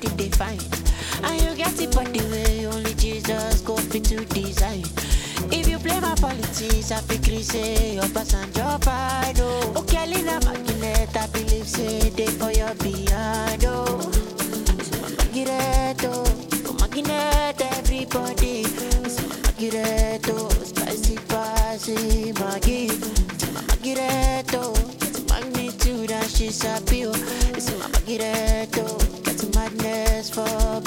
body fine. And you get it body way only Jesus go fit to design. If you play my politics, I feel say your pass and your pride. Oh, okay, Lina Margaret, I believe say they for your behind. Oh, Margaret, oh, Margaret, everybody. Margaret, oh, spicy, spicy, Maggie. Margaret, oh, magnitude and she's happy. Oh, it's Margaret, oh,